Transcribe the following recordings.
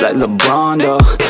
Like LeBron though,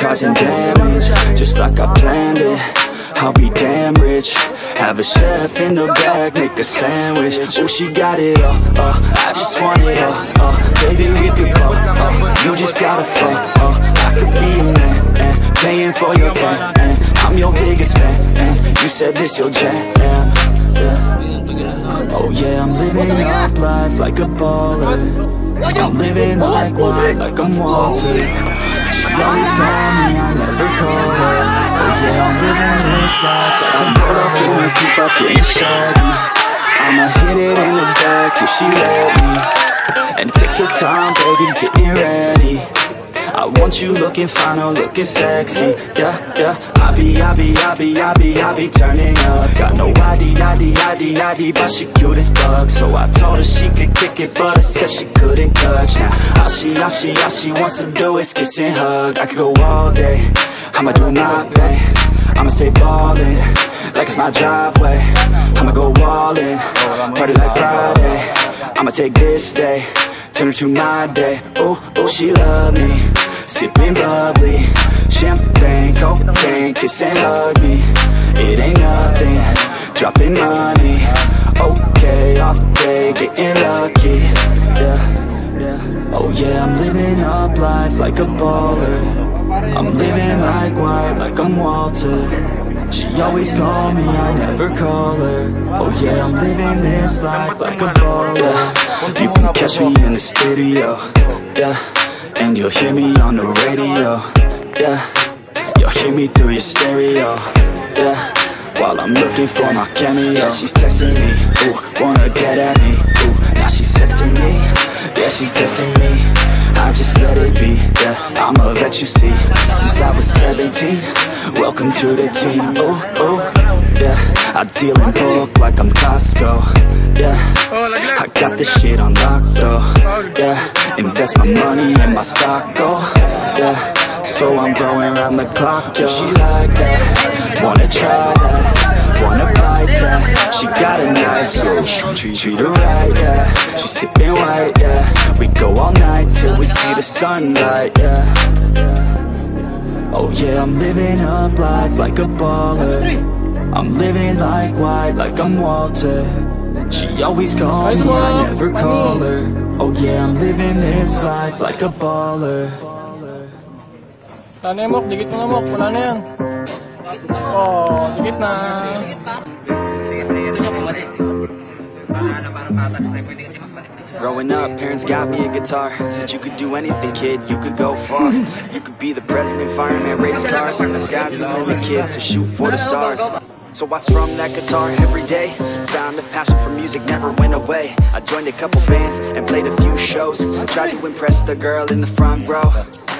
causing damage Just like I planned it. I'll be damn rich. Have a chef in the back, make a sandwich. Ooh, she got it all, uh, I just want it all, uh, Baby, we could go, uh, you just gotta fall, uh, I could be a man, and paying for your time, and I'm your biggest fan, and you said this your jam, yeah. Oh yeah, I'm living up life like a baller. I'm living like white, like I'm Walter She always told me I call her Oh yeah, I'm living this life I'm put up in her, keep up in the Chevy I'ma hit it in the back if she let me. And take your time, baby, getting ready I want you looking fine or looking sexy. Yeah, yeah. I be, I be, I be, I be, I be turning up. Got no ID, ID, ID, ID But she cute as fuck. So I told her she could kick it But I said she couldn't touch. Now all she, all she, all she wants to do is kiss and hug. I could go all day. I'ma do my thing. I'ma stay ballin' Like it's my driveway. I'ma go all in Party like Friday. I'ma take this day Turn it to my day. Oh, oh, she love me Sipping bubbly Champagne, cocaine Kiss and hug me It ain't nothing Dropping money. Okay, off day Getting lucky. Yeah, yeah. Oh yeah, I'm living up life like a baller. I'm living like white, like I'm Walter. She always told me I never call her. Oh yeah, I'm living this life like a baller. Yeah. You can catch me in the studio. Yeah And you'll hear me on the radio. Yeah. You'll hear me through your stereo. Yeah. While I'm looking for my cameo. Yeah, she's texting me, ooh, wanna get at me. Ooh, now she's texting me, yeah, she's testing me. I just let it be, yeah, I'm a vet you see. Since I was 17, welcome to the team. Ooh, ooh, yeah, I deal in bulk like I'm Costco. Yeah, I got this shit on lock though. Yeah, invest my money in my stock, oh Yeah so I'm growing around the clock, yo. She like that, wanna try that Wanna bite that, she got a nice Treat, treat her right, yeah She sipping white, yeah. We go all night till we see the sunlight, yeah. Oh yeah, I'm living up life like a baller. I'm living like white, like I'm Walter She always calls me, I never call her. Oh yeah, I'm living this life like a baller. Sana yung mok, dikit mo nga mok, wala na yan. Oh, dikit na. Growing up, parents got me a guitar. Said you could do anything, kid, you could go far. You could be the president, fireman, race cars The sky's the limit, kid, so shoot for the stars so I strummed that guitar every day. Found the passion for music never went away. I joined a couple bands and played a few shows. Tried to impress the girl in the front row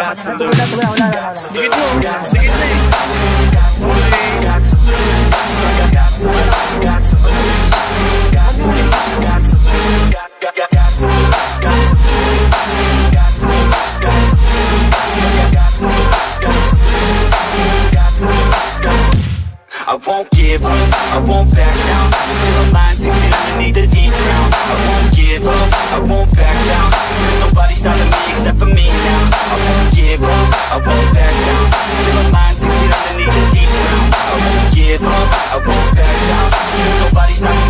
Got to lose, got to lose, got to lose, got to lose. Won't give up, I won't back down. Till the line sinks in underneath the deep ground I won't give up, I won't back down. Cause nobody's stopping me except for me now. I won't give up, I won't back down. Till the line sinks in underneath the deep ground I won't give up, I won't back down. Cause nobody's stopping me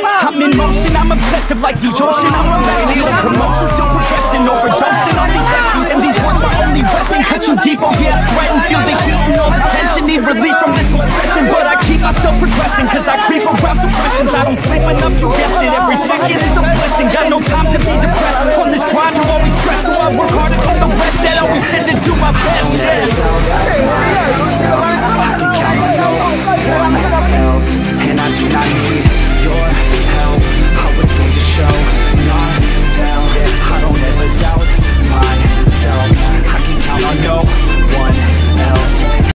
in motion, I'm obsessive like the ocean oh, I'm relentless on promotions Still progressing, overdosing on oh, these lessons And these words my only weapon. Cut you deep, oh yeah, threatened Feel the heat and all the tension. Need relief from this obsession But I keep myself progressing Cause I creep around suppressants I don't sleep enough, you guessed it. Every second is a blessing. Got no time to be depressed. On this grind, I'm always stressed So I work harder than the rest That always said to my best